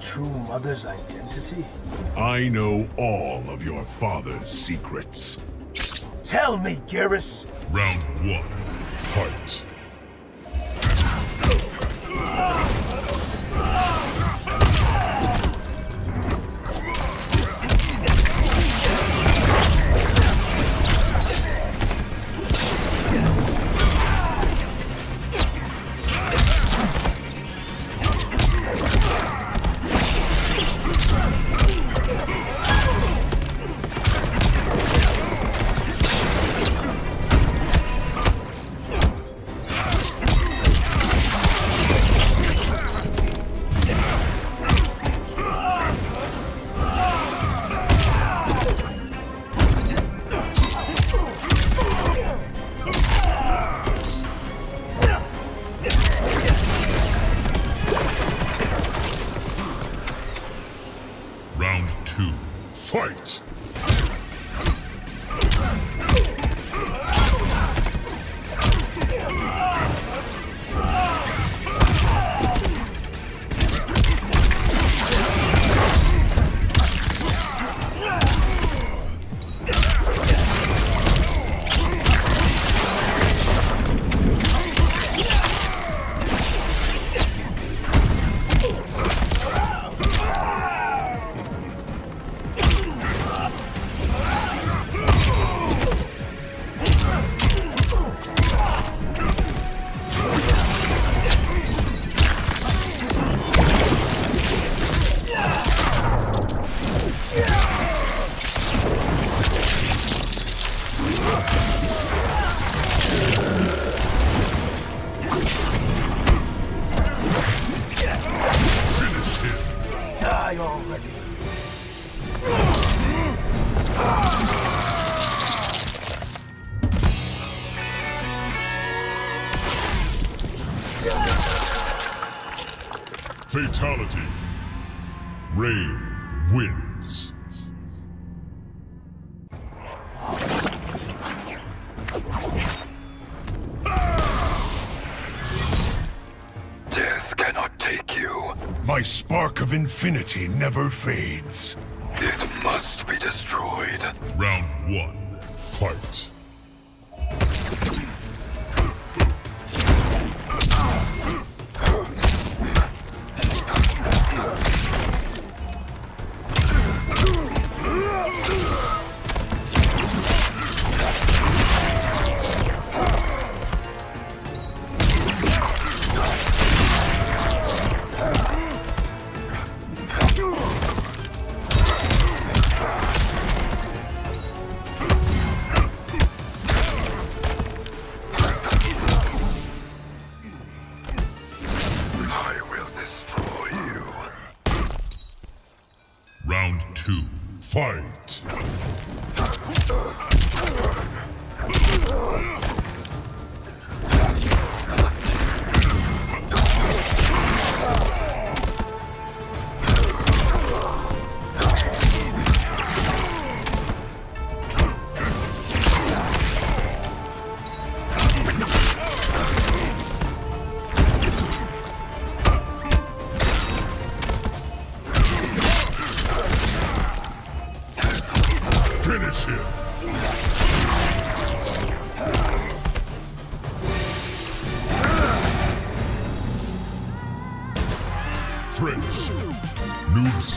true mother's identity? I know all of your father's secrets. Tell me, Geras! Round one, fight. Round two, fight! Die already! My spark of infinity never fades. It must be destroyed. Round one, fight. Round two, fight.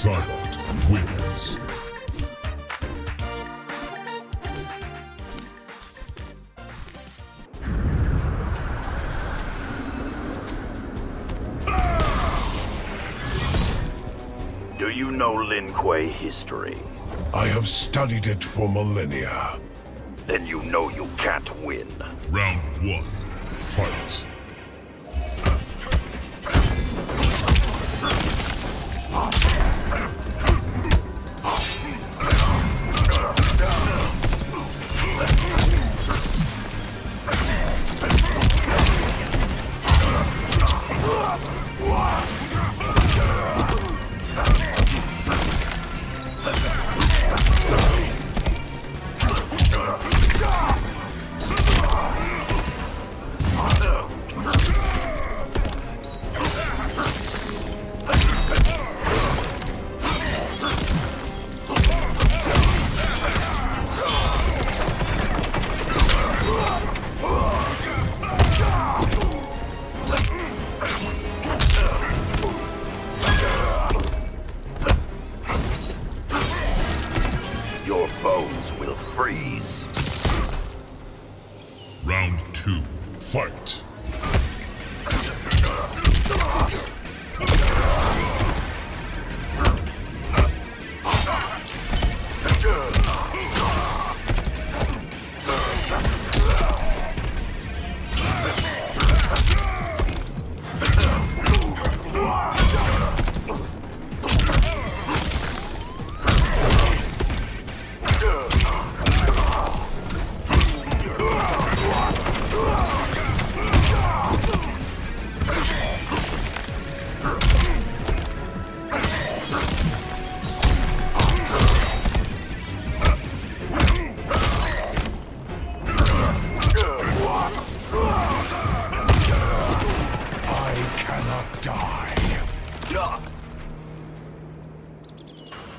Wins. Do you know Lin Kuei history? I have studied it for millennia. Then you know you can't win. Round one, fight.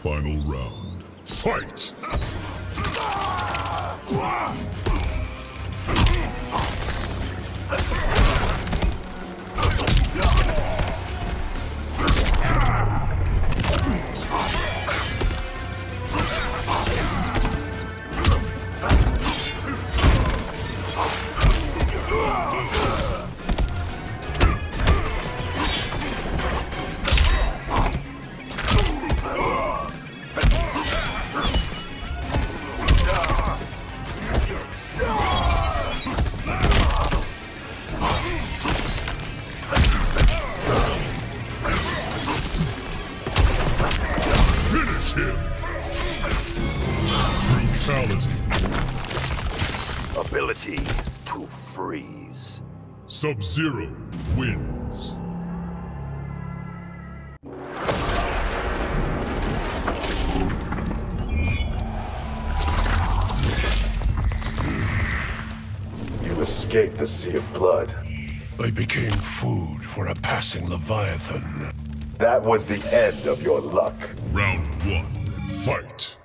Final round, fight! Him! Brutality. Ability to freeze. Sub-Zero wins. You escaped the Sea of Blood. I became food for a passing Leviathan. That was the end of your luck. Round one, fight!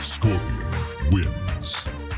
Scorpion wins.